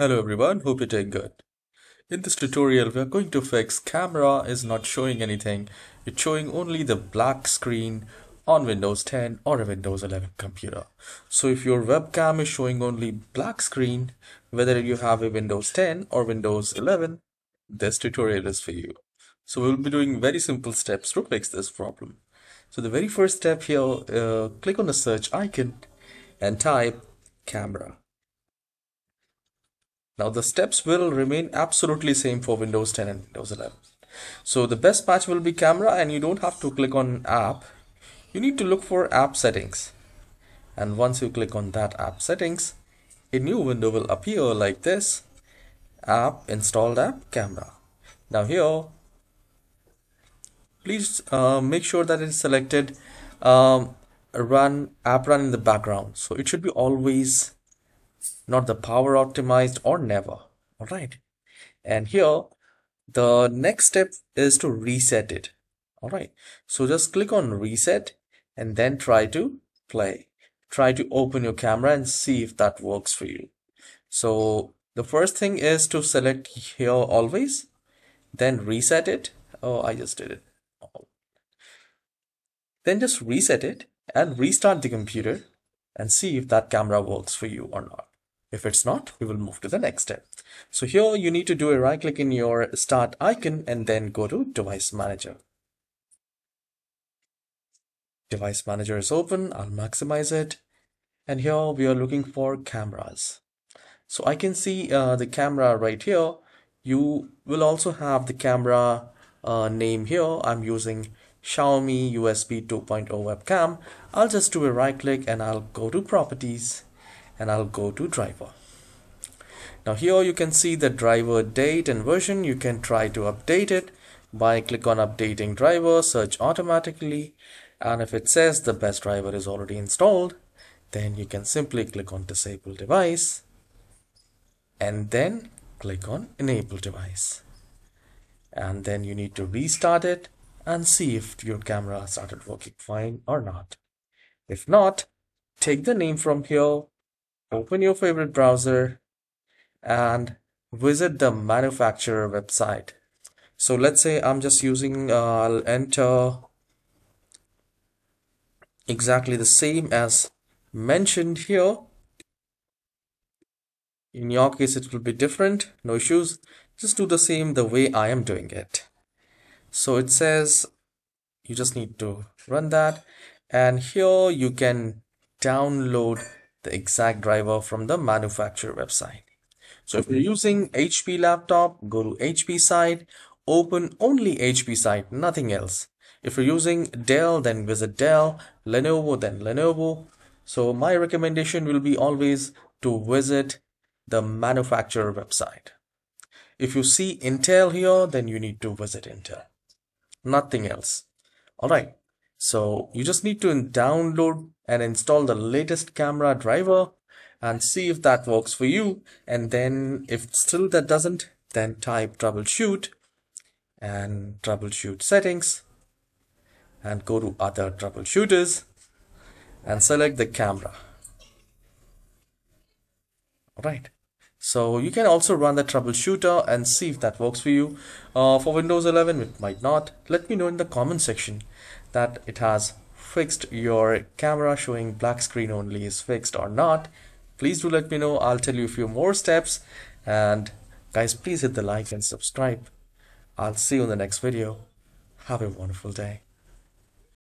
Hello everyone, hope you're doing good. In this tutorial, we are going to fix camera is not showing anything. It's showing only the black screen on Windows 10 or a Windows 11 computer. So if your webcam is showing only black screen, whether you have a Windows 10 or Windows 11, this tutorial is for you. So we'll be doing very simple steps to fix this problem. So the very first step here, uh, click on the search icon and type camera. Now the steps will remain absolutely same for Windows 10 and Windows 11. So the best patch will be camera and you don't have to click on app. You need to look for app settings. And once you click on that app settings, a new window will appear like this. App installed app camera. Now here, please uh, make sure that it's selected um, run app run in the background. So it should be always not the power optimized or never. All right and here the next step is to reset it. All right so just click on reset and then try to play. Try to open your camera and see if that works for you. So the first thing is to select here always then reset it. Oh I just did it. Then just reset it and restart the computer and see if that camera works for you or not if it's not, we will move to the next step. So here you need to do a right click in your start icon and then go to device manager. Device manager is open. I'll maximize it. And here we are looking for cameras. So I can see uh, the camera right here. You will also have the camera uh, name here. I'm using Xiaomi USB 2.0 webcam. I'll just do a right click and I'll go to properties and I'll go to driver. Now here you can see the driver date and version. You can try to update it by click on updating driver, search automatically. And if it says the best driver is already installed, then you can simply click on disable device and then click on enable device. And then you need to restart it and see if your camera started working fine or not. If not, take the name from here open your favorite browser and visit the manufacturer website. So let's say I'm just using uh, I'll enter exactly the same as mentioned here. In your case it will be different. No issues. Just do the same the way I am doing it. So it says you just need to run that. And here you can download the exact driver from the manufacturer website. So if you're using HP laptop, go to HP site, open only HP site, nothing else. If you're using Dell, then visit Dell, Lenovo, then Lenovo. So my recommendation will be always to visit the manufacturer website. If you see Intel here, then you need to visit Intel. Nothing else. Alright. So you just need to download and install the latest camera driver and see if that works for you. And then if still that doesn't, then type troubleshoot and troubleshoot settings and go to other troubleshooters and select the camera. Alright. So you can also run the troubleshooter and see if that works for you. Uh, for Windows 11, it might not. Let me know in the comment section that it has fixed your camera showing black screen only is fixed or not please do let me know. I'll tell you a few more steps. And guys please hit the like and subscribe. I'll see you in the next video. Have a wonderful day